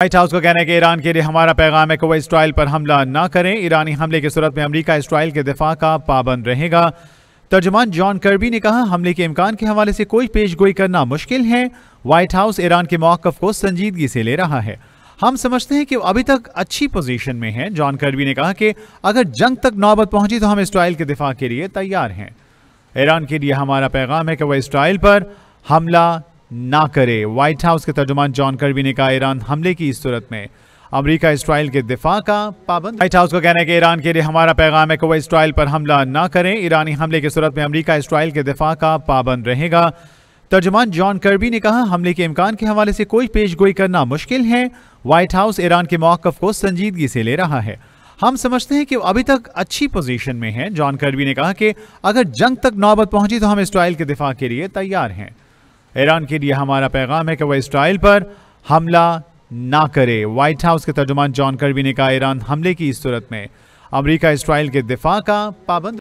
White house का कहना है कि ईरान के लिए हमारा पैगाम है कि वह इसराइल पर हमला ना करें। ईरानी हमले की सूरत में अमरीका इसराइल के दिफा का पाबंद रहेगा। तर्जमान जॉन कर्बी ने कहा, हमले के इम्कान के हवाले से कोई पेशगोई करना मुश्किल है। व्हाइट हाउस ईरान के मौकफ को संजीदगी से ले रहा है। हम समझते हैं कि अभी तक अच्छी पोजीशन में है। जॉन कर्बी ने कहा कि अगर जंग तक नौबत पहुँची तो हम इसराइल के दिफा के लिए तैयार हैं। ईरान के लिए हमारा पैगाम है कि वह इसराइल पर हमला ना करे। व्हाइट हाउस के तर्जुमान जॉन कर्बी ने कहा, ईरान हमले की इस सूरत में। अमरीका इसराइल के दिफा का पाबंद व्हाइट हाउस का कहना है कि ईरान के लिए हमारा पैगाम है कि वह इसराइल पर हमला ना करें। ईरानी हमले की सूरत में अमरीका इसराइल के दिफा का पाबंद रहेगा। तर्जुमान जॉन कर्बी ने कहा, हमले के इम्कान के हवाले से कोई पेश गोई करना मुश्किल है। व्हाइट हाउस ईरान के मौकफ को संजीदगी से ले रहा है। हम समझते हैं कि अभी तक अच्छी पोजीशन में है। जॉन कर्बी ने कहा कि अगर जंग तक नौबत पहुँची तो हम इसराइल के दिफा के लिए तैयार हैं। ईरान के लिए हमारा पैगाम है कि वह इसराइल पर हमला ना करे। व्हाइट हाउस के तर्जुमान जॉन कर्बी ने कहा ईरान हमले की इस सूरत में अमरीका इसराइल के दिफा का पाबंद